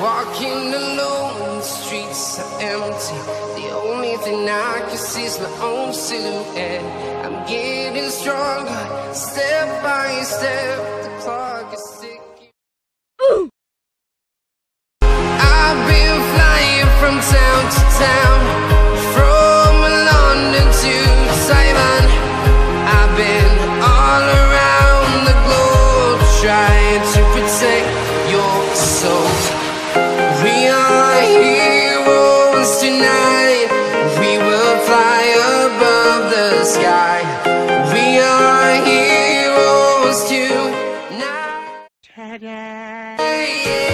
walking alone. and I can see my own silhouette. I'm getting stronger, step by step. The clock is ticking. Ooh. I've been flying from town to town. tonight Ta-da.